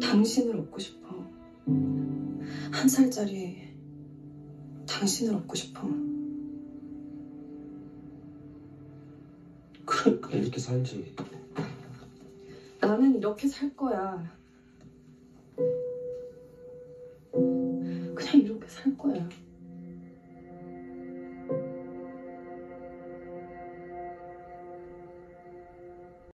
당신을 얻고 싶어. 한 살짜리 당신을 얻고 싶어. 그러니까 이렇게 살지. 나는 이렇게 살 거야. 그냥 이렇게 살 거야.